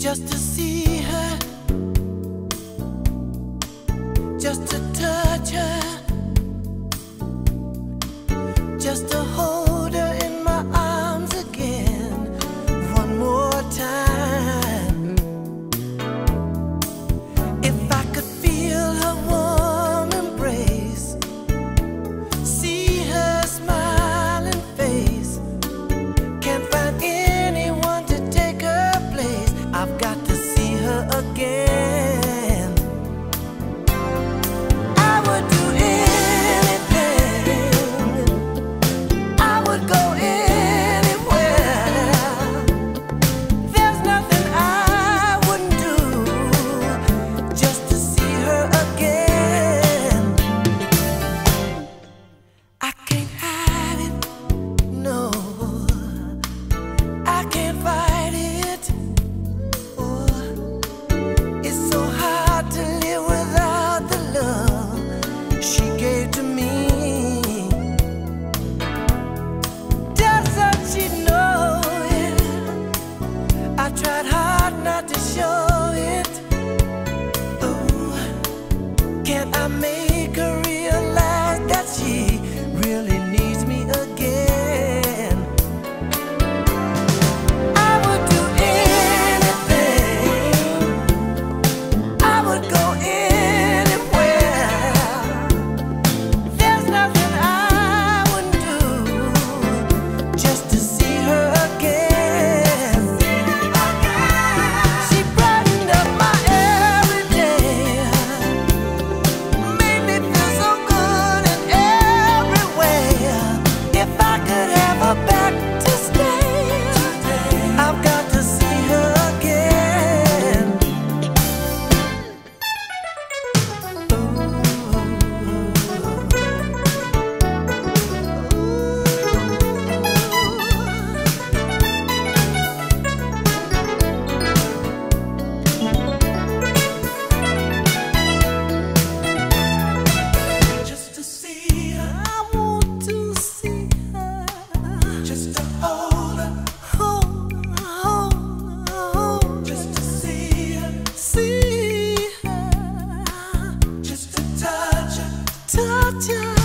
just to see can't I make her see